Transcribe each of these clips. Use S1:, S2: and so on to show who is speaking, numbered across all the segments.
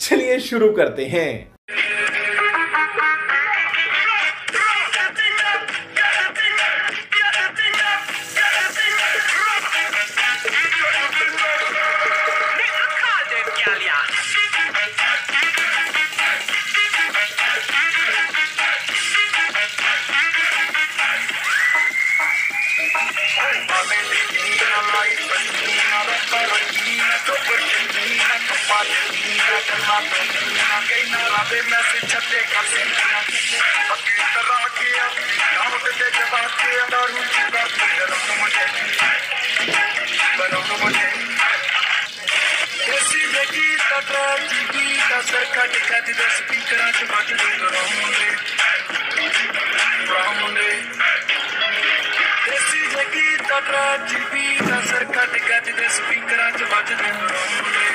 S1: चलिए शुरू करते हैं।
S2: ਸਰਕਟ ਕੱਜ ਦੇ ਸਪੀਕਰਾਂ ਚ ਵੱਜਦੇ ਗਰਾਉਂਦੇ ਗਰਾਉਂਦੇ ਦੇਸੀ ਜਗੀ ਦਾ ਟ੍ਰੈਜਡੀ ਦਾ ਸਰਕਟ ਕੱਜ ਦੇ ਸਪੀਕਰਾਂ ਚ ਵੱਜਦੇ ਗਰਾਉਂਦੇ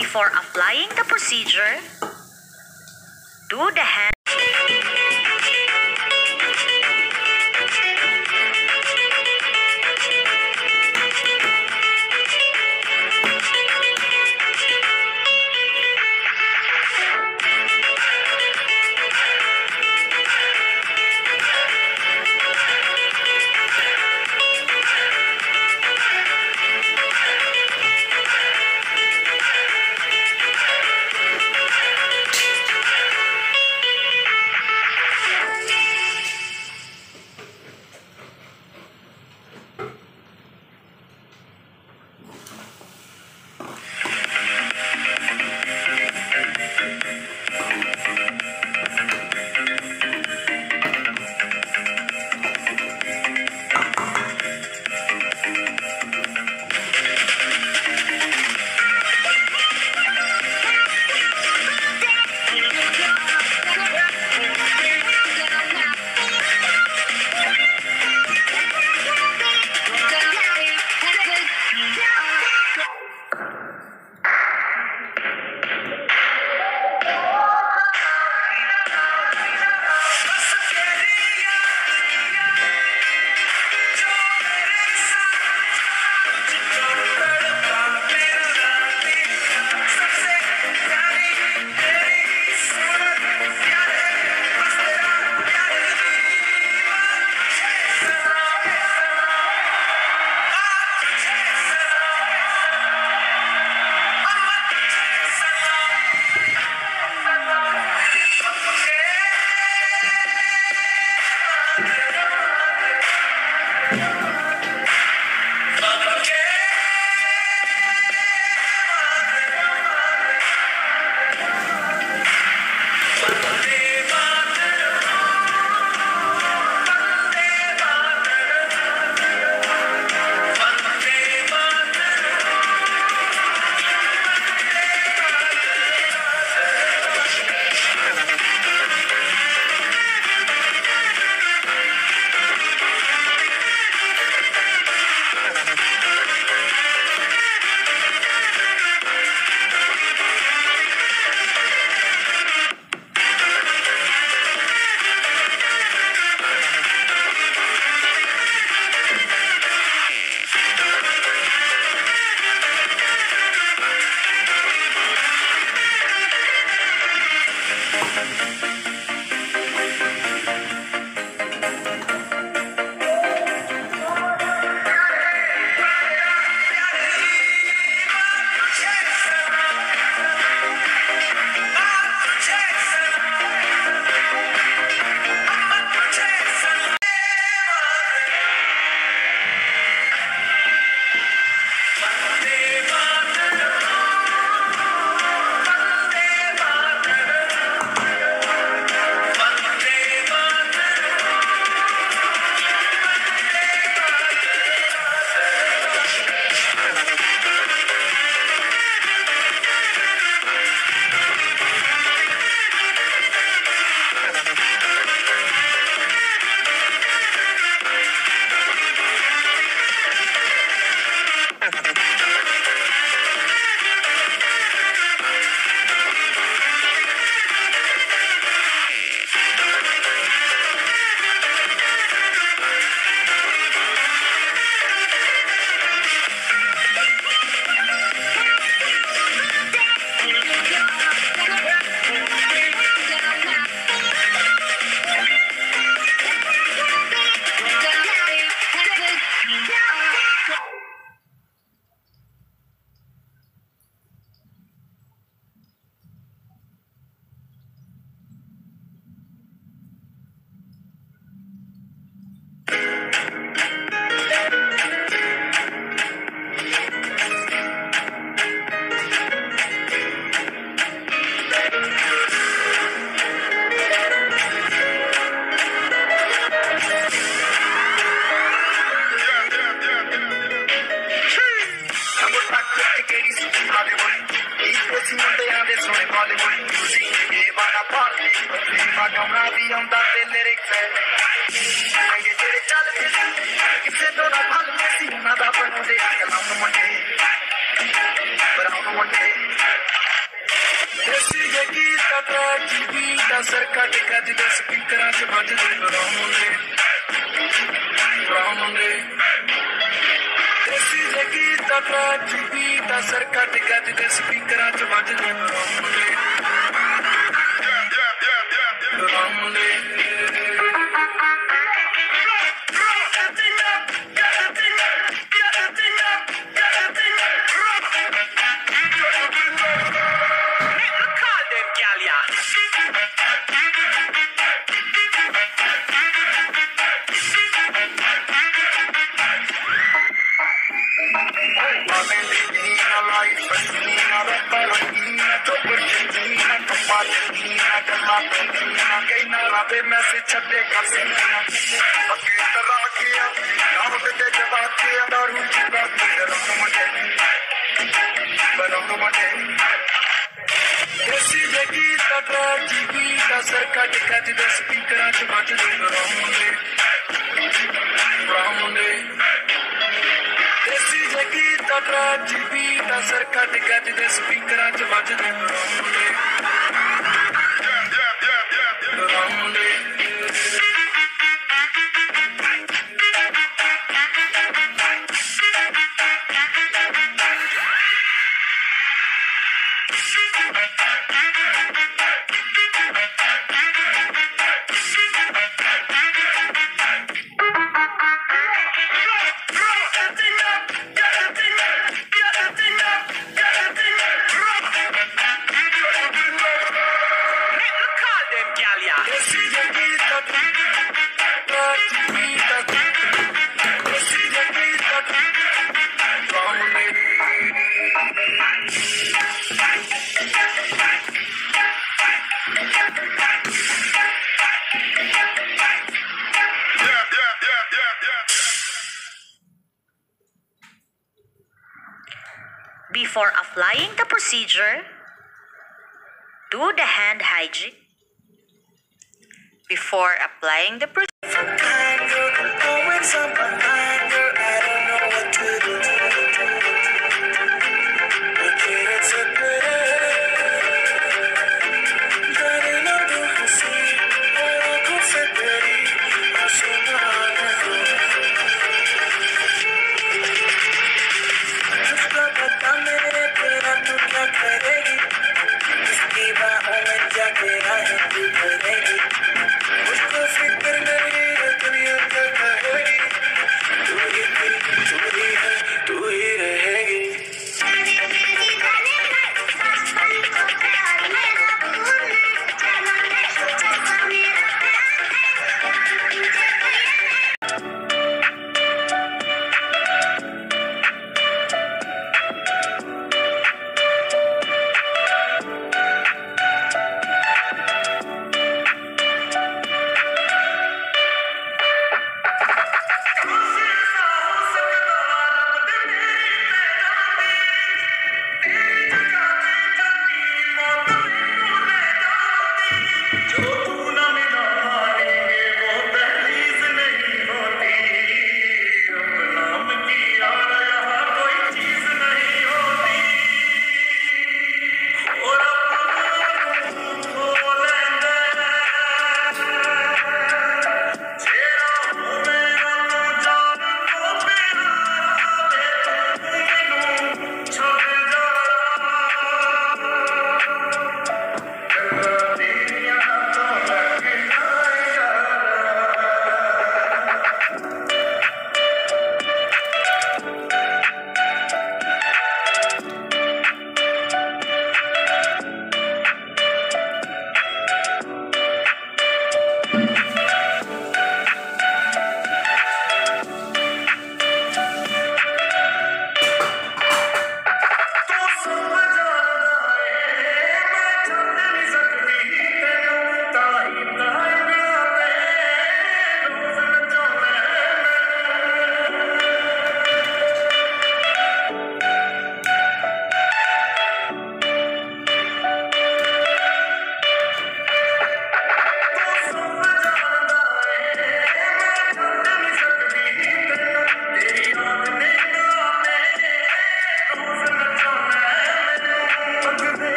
S3: Before applying the procedure, do the hand
S2: ਸਪੀਕਰਾਂ 'ਚ ਵੱਜਦੇ ਬਰਾਉਨ ਮੁੰਡੇ ਬਰਾਉਨ ਮੁੰਡੇ ਦੇਸੀ ਜੇ ਗੀਤ ਦਾ ਜੀਵੀ ਦਾ ਸਰ ਕੱਟ ਕੱਜ ਦੇ ਸਪੀਕਰਾਂ 'ਚ ਵੱਜਦੇ ਬਰਾਉਨ ਮੁੰਡੇ ਬਰਾਉਨ ਮੁੰਡੇ ਸਰ ਕੱਟ ਕੱਜ ਦੇ ਸਪੀਕਰਾਂ 'ਚ ਵੱਜਦੇ ਬਰਾਉਂਦੇ ਬਰਾਉਂਦੇ ਦੇਸੀ ਜਗੀ ਤਟਰਾ ਜੀਵੀ ਦਾ ਸਰ ਕੱਟ ਕੱਜ ਦੇ ਸਪੀਕਰਾਂ 'ਚ ਵੱਜਦੇ ਬਰਾਉਂਦੇ
S3: Before applying the procedure, do the hand hygiene. Before applying the procedure,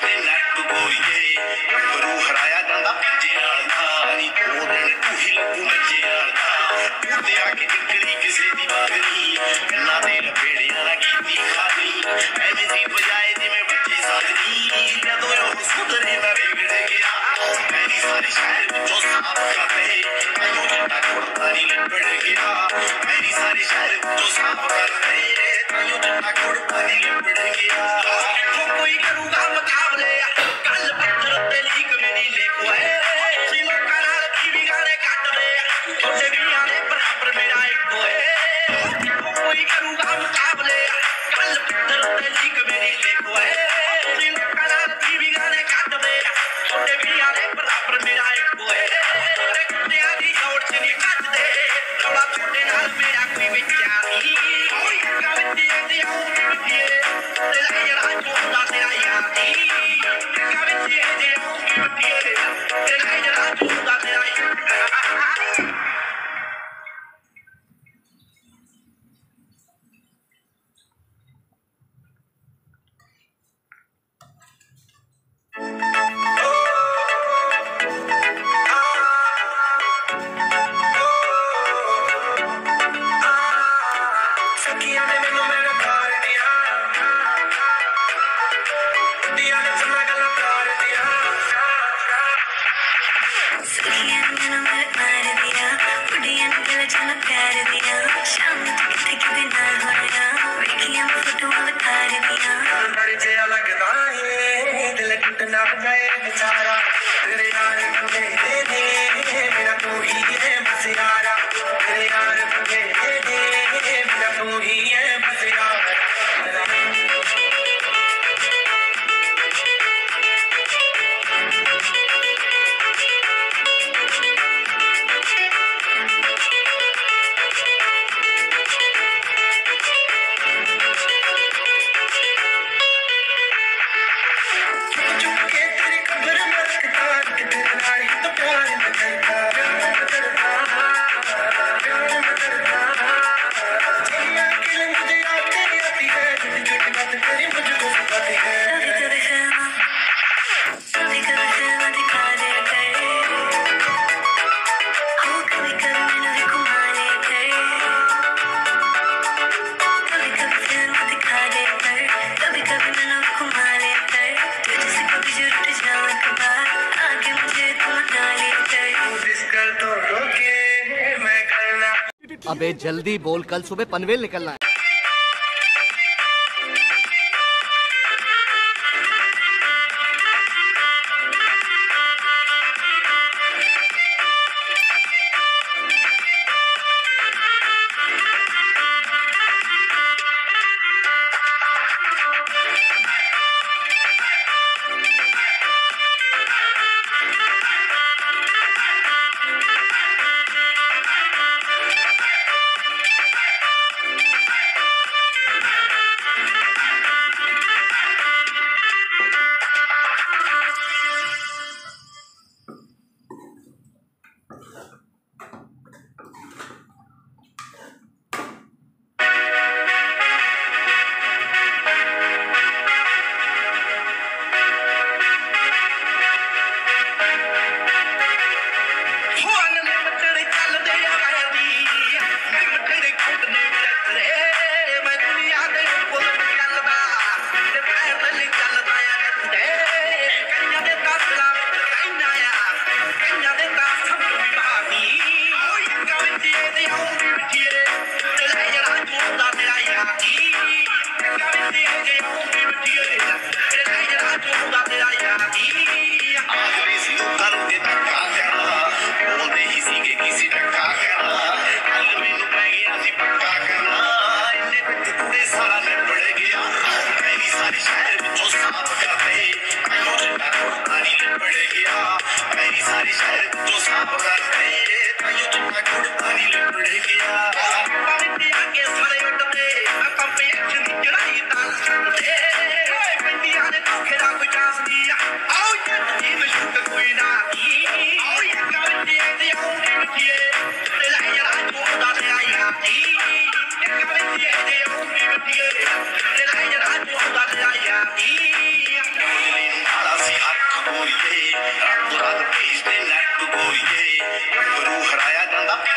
S4: been जल्दी बोल कल सुबह पनवेल निकलना है।
S5: Thank.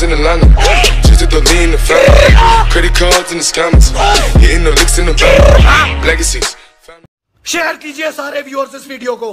S6: I in the Atlanta. Just the lean the family. Credit cards in the scammers. Hitting the licks in the back. Legacies.
S7: Share कीजिए सारे viewers इस video को